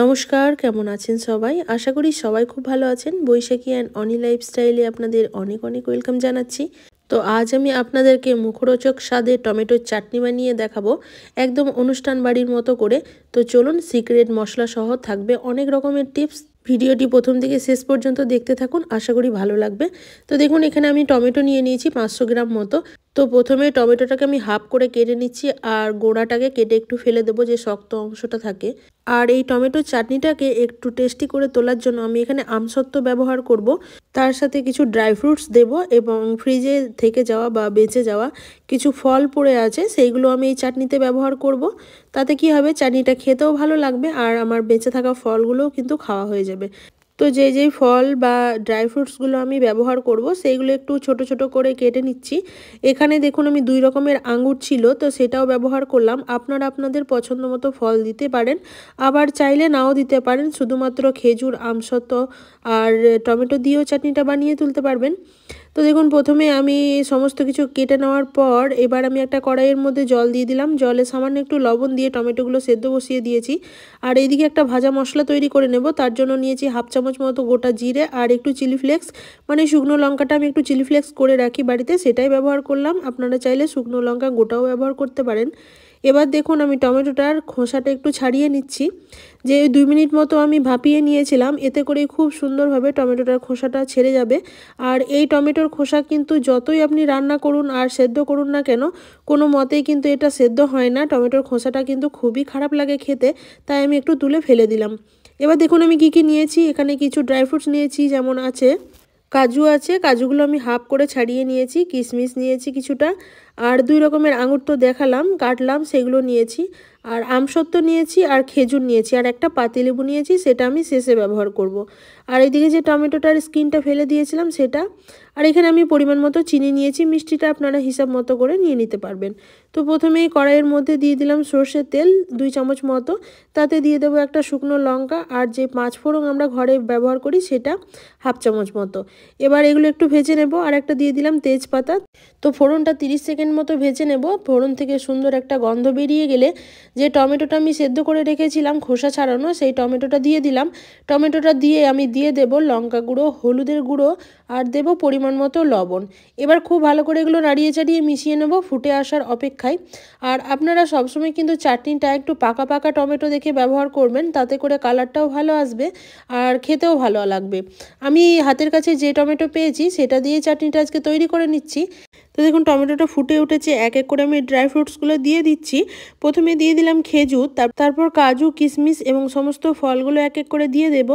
নমস্কার, কেমন আছেন সবাই? আশা করি সবাই খুব ভালো আছেন। বৈশাখী অ্যান্ড অনি লাইফস্টাইলে আপনাদের অনেক অনেক ওয়েলকাম জানাচ্ছি। তো আজ আমি আপনাদেরকে মুখরোচক স্বাদে টমেটোর চাটনি বানিয়ে দেখাবো। একদম অনুষ্ঠান বাড়ির মতো করে। তো চলুন সিক্রেট মশলা সহ থাকবে অনেক রকমের টিপস ভিডিওটি প্রথম থেকে শেষ পর্যন্ত দেখতে থাকুন, আশা করি ভালো লাগবে। তো দেখুন, এখানে আমি টমেটো নিয়ে নিয়েছি পাঁচশো গ্রাম মতো। তো প্রথমে টমেটোটাকে আমি হাফ করে কেটে নিচ্ছি আর গোড়াটাকে কেটে একটু ফেলে দেবো যে শক্ত অংশটা থাকে। আর এই টমেটো চাটনিটাকে একটু টেস্টি করে তোলার জন্য আমি এখানে আমসত্ত্ব ব্যবহার করব। তার সাথে কিছু ড্রাই ফ্রুটস দেব এবং ফ্রিজে থেকে যাওয়া বা বেঁচে যাওয়া কিছু ফল পড়ে আছে, সেইগুলো আমি এই চাটনিতে ব্যবহার করব। তাতে কি হবে, চাটনিটা খেতেও ভালো লাগবে আর আমার বেঁচে থাকা ফলগুলোও কিন্তু খাওয়া হয়ে যাবে। তো যে যেই ফল বা ড্রাই ফ্রুটসগুলো আমি ব্যবহার করব, সেইগুলো একটু ছোট ছোট করে কেটে নিচ্ছি। এখানে দেখুন আমি দুই রকমের আঙুর ছিল, তো সেটাও ব্যবহার করলাম। আপনারা আপনাদের পছন্দ মতো ফল দিতে পারেন। আবার চাইলে নাও দিতে পারেন, শুধুমাত্র খেজুর, আমসত্ব আর টমেটো দিয়েও চাটনিটা বানিয়ে তুলতে পারবেন। তো দেখুন, প্রথমে আমি সমস্ত কিছু কেটে নেওয়ার পর এবার আমি একটা কড়াইয়ের মধ্যে জল দিয়ে দিলাম। জলে সামান্য একটু লবণ দিয়ে টমেটোগুলো সেদ্ধ বসিয়ে দিয়েছি। আর এইদিকে একটা ভাজা মশলা তৈরি করে নেব। তার জন্য নিয়েছি হাফ চামচ মতো গোটা জিরে আর একটু চিলি ফ্লেক্স। মানে শুকনো লঙ্কাটা আমি একটু চিলি ফ্লেক্স করে রাখি বাড়িতে, সেটাই ব্যবহার করলাম। আপনারা চাইলে শুকনো লঙ্কা গোটাও ব্যবহার করতে পারেন। এবার দেখুন আমি টমেটোটার খোসাটা একটু ছাড়িয়ে নিচ্ছি। যে দুই মিনিট মতো আমি ভাপিয়ে নিয়েছিলাম, এতে করে খুব সুন্দরভাবে টমেটোটার খোসাটা ছেড়ে যাবে। আর এই টমেটোর খোসা কিন্তু যতই আপনি রান্না করুন আর সেদ্ধ করুন না কেন, কোনো মতেই কিন্তু এটা সেদ্ধ হয় না। টমেটোর খোসাটা কিন্তু খুবই খারাপ লাগে খেতে, তাই আমি একটু তুলে ফেলে দিলাম। এবার দেখুন আমি কি কি নিয়েছি। এখানে কিছু ড্রাই ফ্রুটস নিয়েছি, যেমন আছে কাজু আছে। কাজুগুলো আমি হাফ করে ছাড়িয়ে নিয়েছি, কিশমিশ নিয়েছি কিছুটা। আর দুই রকমের আঙুর তো দেখালাম, কাটলাম, সেগুলো নিয়েছি। আর আমসত্ত্ব নিয়েছি আর খেজুর নিয়েছি। আর একটা পাতিলেবু নিয়েছি, সেটা আমি শেষে ব্যবহার করব। আর এদিকে যে টমেটোটার স্কিনটা ফেলে দিয়েছিলাম, সেটা। আর এখানে আমি পরিমাণ মতো চিনি নিয়েছি, মিষ্টিটা আপনারা হিসাব মতো করে নিয়ে নিতে পারবেন। তো প্রথমেই কড়াইয়ের মধ্যে দিয়ে দিলাম সর্ষের তেল, দুই চামচ মতো। তাতে দিয়ে দেবো একটা শুকনো লঙ্কা আর যে পাঁচ ফোড়ন আমরা ঘরে ব্যবহার করি, সেটা হাফ চামচ মতো। এবার এগুলো একটু ভেজে নেব। আর একটা দিয়ে দিলাম তেজপাতা। তো ফোড়নটা তিরিশ সেকেন্ড মতো ভেজে নেব। ফোড়ন থেকে সুন্দর একটা গন্ধ বেরিয়ে গেলে যে টমেটোটা আমি সেদ্ধ করে রেখেছিলাম খোসা ছাড়ানো, সেই টমেটোটা দিয়ে দিলাম। টমেটোটা দিয়ে আমি দিয়ে দেব লঙ্কা গুঁড়ো, হলুদের গুঁড়ো আর দেব পরিমাণ মতো লবণ। এবার খুব ভালো করে এগুলো নাড়িয়ে চাড়িয়ে মিশিয়ে নেব ফুটে আসার অপেক্ষায়। আর আপনারা সবসময় কিন্তু চাটনিটা একটু পাকা পাকা টমেটো দেখে ব্যবহার করবেন, তাতে করে কালারটাও ভালো আসবে আর খেতেও ভালো লাগবে। আমি হাতের কাছে যে টমেটো পেয়েছি, সেটা দিয়ে চাটনিটা আজকে তৈরি করে নিচ্ছি। তো দেখুন, টমেটোটা ফুটে উঠেছে, এক এক করে আমি ড্রাই ফ্রুটসগুলো দিয়ে দিচ্ছি। প্রথমে দিয়ে দিলাম খেজুর তারপর কাজু, কিশমিশ এবং সমস্ত ফলগুলো এক এক করে দিয়ে দেব।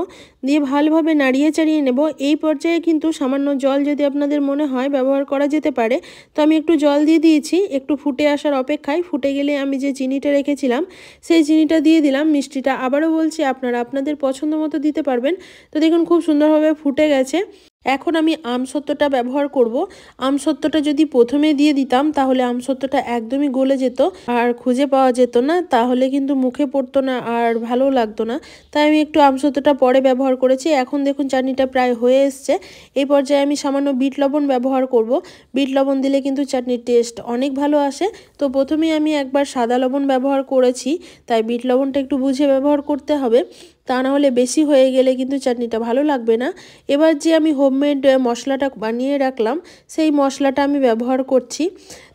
দিয়ে ভালোভাবে নাড়িয়ে চাড়িয়ে নেব। এই পর্যায়ে কিন্তু সামান্য জল যদি আপনাদের মনে হয় ব্যবহার করা যেতে পারে, তো আমি একটু জল দিয়ে দিয়েছি। একটু ফুটে আসার অপেক্ষায় ফুটে গেলে আমি যে চিনিটা রেখেছিলাম, সেই চিনিটা দিয়ে দিলাম। মিষ্টিটা আবারও বলছি, আপনারা আপনাদের পছন্দ মতো দিতে পারবেন। তো দেখুন, খুব সুন্দরভাবে ফুটে গেছে। এখন আমি আমসত্ত্বটা ব্যবহার করব। আমসত্ত্বটা যদি প্রথমে দিয়ে দিতাম, তাহলে আমসত্ত্বটা একদমই গলে যেত আর খুঁজে পাওয়া যেত না। তাহলে কিন্তু মুখে পড়তো না আর ভালো লাগতো না। তাই আমি একটু আমসত্ত্বটা পরে ব্যবহার করেছি। এখন দেখুন চাটনিটা প্রায় হয়ে এসছে। এই পর্যায়ে আমি সামান্য বিট লবণ ব্যবহার করব। বিট লবণ দিলে কিন্তু চাটনির টেস্ট অনেক ভালো আসে। তো প্রথমেই আমি একবার সাদা লবণ ব্যবহার করেছি, তাই বিট লবণটা একটু বুঝে ব্যবহার করতে হবে। তা না হলে বেশি হয়ে গেলে কিন্তু চাটনিটা ভালো লাগবে না। এবার যে আমি হোমমেড মশলাটা বানিয়ে রাখলাম, সেই মশলাটা আমি ব্যবহার করছি।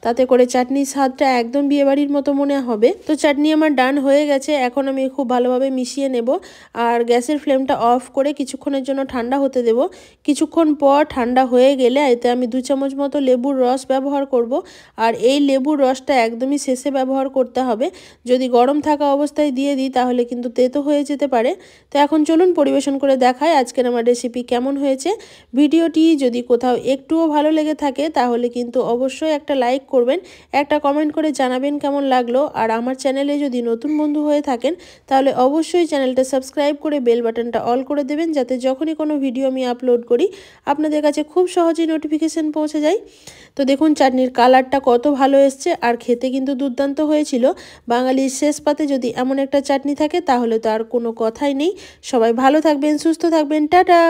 তাতে করে চাটনির স্বাদটা একদম বিয়েবাড়ির মতো মনে হবে। তো চাটনি আমার ডান হয়ে গেছে, এখন আমি খুব ভালোভাবে মিশিয়ে নেব। আর গ্যাসের ফ্লেমটা অফ করে কিছুক্ষণের জন্য ঠান্ডা হতে দেব। কিছুক্ষণ পর ঠান্ডা হয়ে গেলে এতে আমি দু চামচ মতো লেবুর রস ব্যবহার করব। আর এই লেবুর রসটা একদমই শেষে ব্যবহার করতে হবে। যদি গরম থাকা অবস্থায় দিয়ে দিই, তাহলে কিন্তু তেতো হয়ে যেতে পারে। তো এখন চলুন পরিবেশন করে দেখায় আজকের আমার রেসিপি কেমন হয়েছে। ভিডিওটি যদি কোথাও একটুও ভালো লেগে থাকে তাহলে কিন্তু অবশ্যই একটা লাইক করবেন, একটা কমেন্ট করে জানাবেন কেমন লাগল। আর আমার চ্যানেলে যদি নতুন বন্ধু হয়ে থাকেন তাহলে অবশ্যই চ্যানেলটা সাবস্ক্রাইব করে বেল বাটনটা অল করে দেবেন যাতে যখনই কোনো ভিডিও আমি আপলোড করি আপনাদের কাছে খুব সহজেই নোটিফিকেশান পৌঁছে যায়। তো দেখুন চাটনির কালারটা কত ভালো এসছে আর খেতে কিন্তু দুর্দান্ত হয়েছিল। বাঙালির শেষ পাতে যদি এমন একটা চাটনি থাকে তাহলে তো আর কোনো কথাই নেই। সবাই ভালো থাকবেন সুস্থ থাকবেন টাটা!